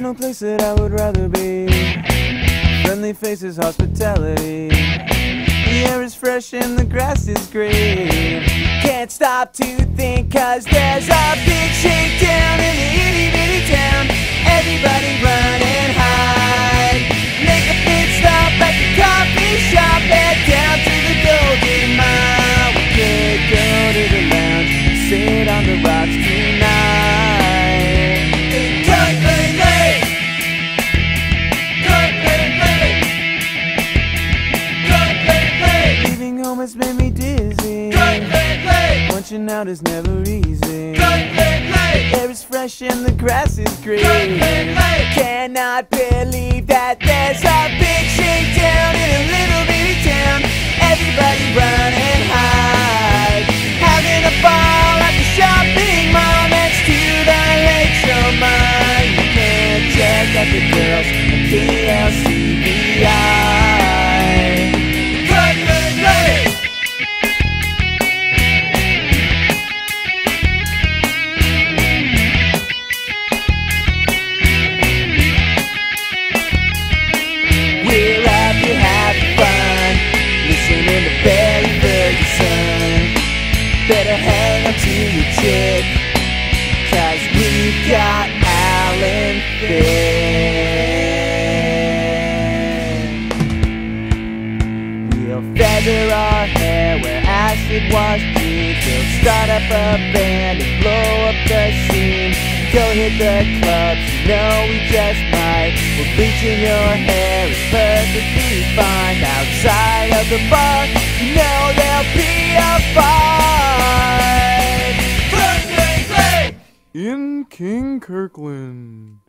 no place that I would rather be. Friendly faces, hospitality. The air is fresh and the grass is green. Can't stop to think, cause there's a big shakedown has made me dizzy. Lake! Punching out is never easy. Kirkland Lake! Air is fresh and the grass is green. Kirkland Lake! Cannot believe that there's a big shakedown in a little bitty town. Everybody run and hide. Having a ball at the shopping mall next to the Lake Shore Mine. You can check out the girls at. We've got Alan Finn. We'll feather our hair, wear acid wash jeans. We'll start up a band and blow up the scene. Go hit the clubs, you know we just might. We're bleaching your hair is perfectly fine. Outside of the bar, In King Kirkland.